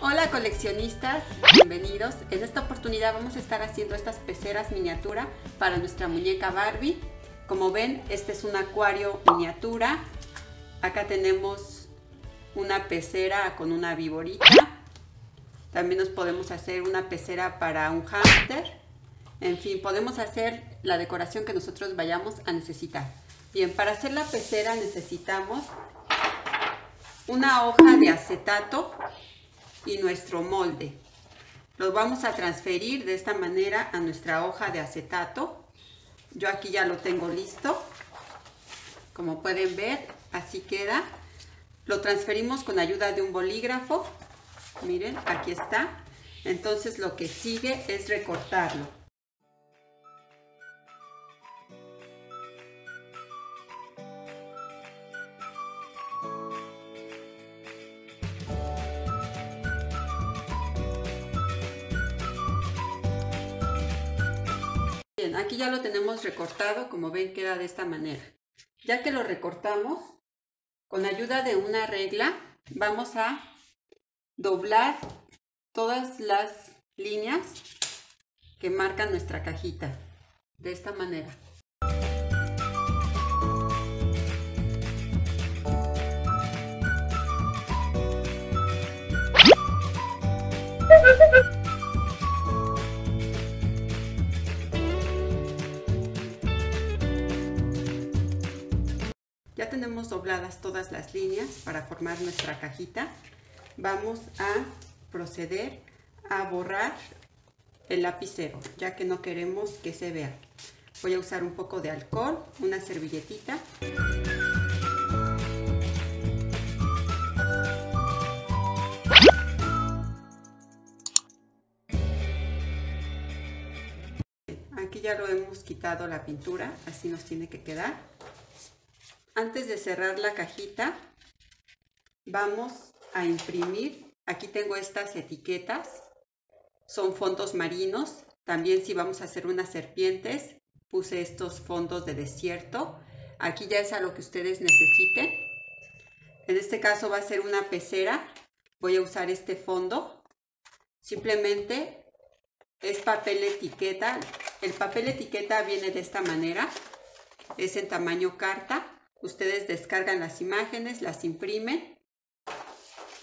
Hola coleccionistas, bienvenidos. En esta oportunidad vamos a estar haciendo estas peceras miniatura para nuestra muñeca Barbie. Como ven, este es un acuario miniatura. Acá tenemos una pecera con una viborita. También nos podemos hacer una pecera para un hámster. En fin, podemos hacer la decoración que nosotros vayamos a necesitar. Bien, para hacer la pecera necesitamos una hoja de acetato y nuestro molde. Lo vamos a transferir de esta manera a nuestra hoja de acetato. Yo aquí ya lo tengo listo. Como pueden ver, así queda. Lo transferimos con ayuda de un bolígrafo. Miren, aquí está. Entonces lo que sigue es recortarlo. Aquí ya lo tenemos recortado, como ven queda de esta manera. Ya que lo recortamos, con ayuda de una regla vamos a doblar todas las líneas que marcan nuestra cajita, de esta manera. Ya tenemos dobladas todas las líneas para formar nuestra cajita. Vamos a proceder a borrar el lapicero, ya que no queremos que se vea. Voy a usar un poco de alcohol, una servilletita. Aquí ya lo hemos quitado la pintura, así nos tiene que quedar. Antes de cerrar la cajita, vamos a imprimir. Aquí tengo estas etiquetas. Son fondos marinos. También si vamos a hacer unas serpientes, puse estos fondos de desierto. Aquí ya es a lo que ustedes necesiten. En este caso va a ser una pecera. Voy a usar este fondo. Simplemente es papel etiqueta. El papel etiqueta viene de esta manera. Es en tamaño carta. Ustedes descargan las imágenes, las imprimen.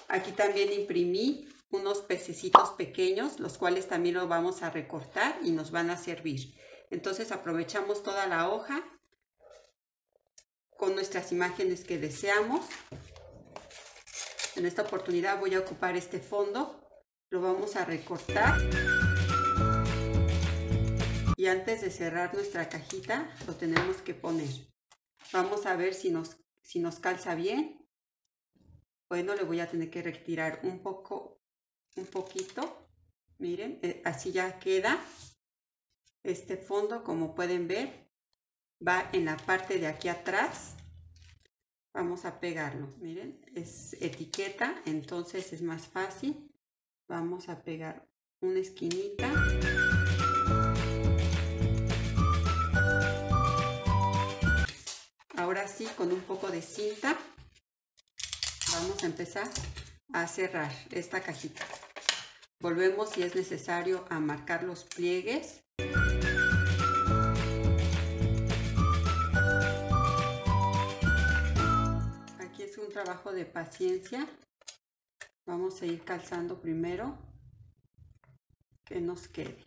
Aquí también imprimí unos pececitos pequeños, los cuales también los vamos a recortar y nos van a servir. Entonces aprovechamos toda la hoja con nuestras imágenes que deseamos. En esta oportunidad voy a ocupar este fondo, lo vamos a recortar. Y antes de cerrar nuestra cajita, lo tenemos que poner. Vamos a ver si nos, si nos calza bien. Bueno, le voy a tener que retirar un poco, un poquito. Miren, eh, así ya queda. Este fondo, como pueden ver, va en la parte de aquí atrás. Vamos a pegarlo, miren, es etiqueta, entonces es más fácil. Vamos a pegar una esquinita. Ahora sí, con un poco de cinta, vamos a empezar a cerrar esta cajita. Volvemos si es necesario a marcar los pliegues. Aquí es un trabajo de paciencia. Vamos a ir calzando primero que nos quede.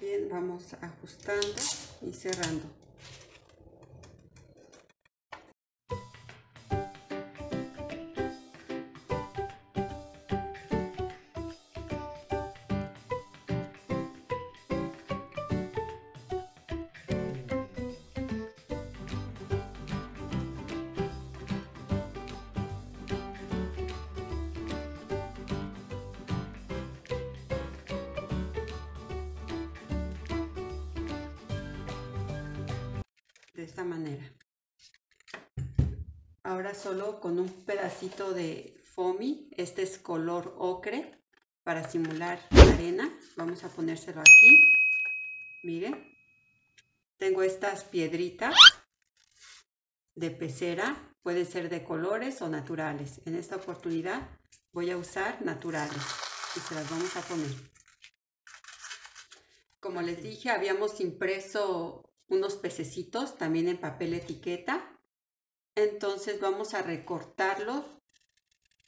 Bien, vamos ajustando y cerrando. De esta manera. Ahora solo con un pedacito de foamy, este es color ocre para simular arena. Vamos a ponérselo aquí. Miren, tengo estas piedritas de pecera, pueden ser de colores o naturales. En esta oportunidad voy a usar naturales y se las vamos a poner. Como les dije, habíamos impreso unos pececitos también en papel etiqueta. Entonces vamos a recortarlos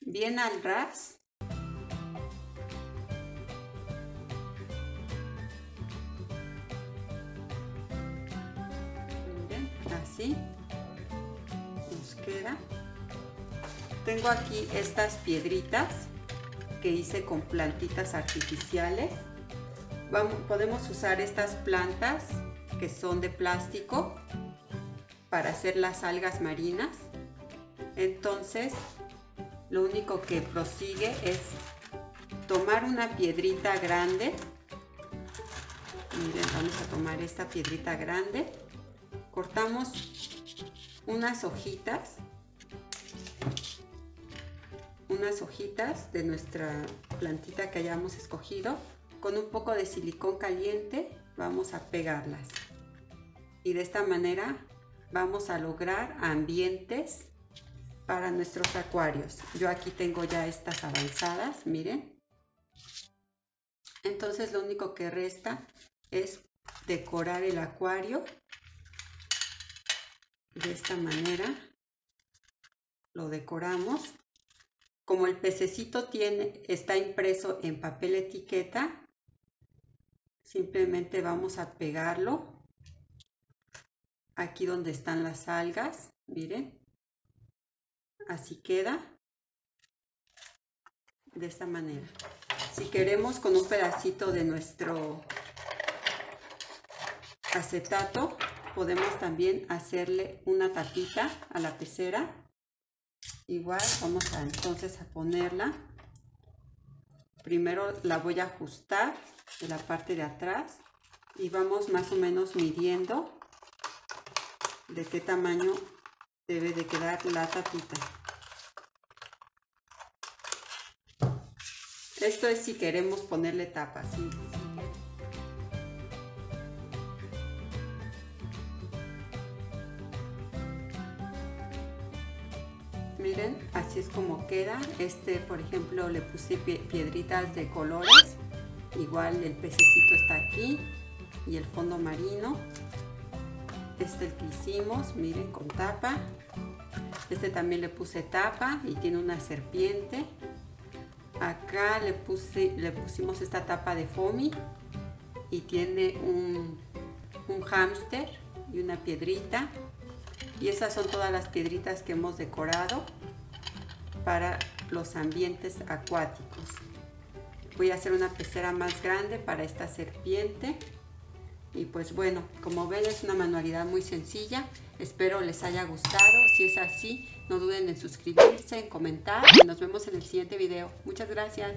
bien al ras. Miren, así nos queda. Tengo aquí estas piedritas que hice con plantitas artificiales. Vamos, podemos usar estas plantas que son de plástico para hacer las algas marinas. Entonces, lo único que prosigue es tomar una piedrita grande. Miren, vamos a tomar esta piedrita grande. Cortamos unas hojitas. Unas hojitas de nuestra plantita que hayamos escogido. Con un poco de silicón caliente vamos a pegarlas y de esta manera vamos a lograr ambientes para nuestros acuarios. Yo aquí tengo ya estas avanzadas, miren. Entonces lo único que resta es decorar el acuario de esta manera. Lo decoramos. Como el pececito tiene, está impreso en papel etiqueta, simplemente vamos a pegarlo aquí donde están las algas, miren, así queda, de esta manera. Si queremos con un pedacito de nuestro acetato, podemos también hacerle una tapita a la pecera. Igual vamos a entonces a ponerla. Primero la voy a ajustar de la parte de atrás y vamos más o menos midiendo de qué tamaño debe de quedar la tapita. Esto es si queremos ponerle tapa. Miren, así es como queda. Este, por ejemplo, le puse piedritas de colores. Igual el pececito está aquí y el fondo marino. Este el que hicimos, miren, con tapa. Este también le puse tapa y tiene una serpiente. Acá le, puse, le pusimos esta tapa de foamy y tiene un, un hámster y una piedrita. Y esas son todas las piedritas que hemos decorado para los ambientes acuáticos. Voy a hacer una pecera más grande para esta serpiente. Y pues bueno, como ven es una manualidad muy sencilla. Espero les haya gustado. Si es así, no duden en suscribirse, en comentar. Y nos vemos en el siguiente video. Muchas gracias.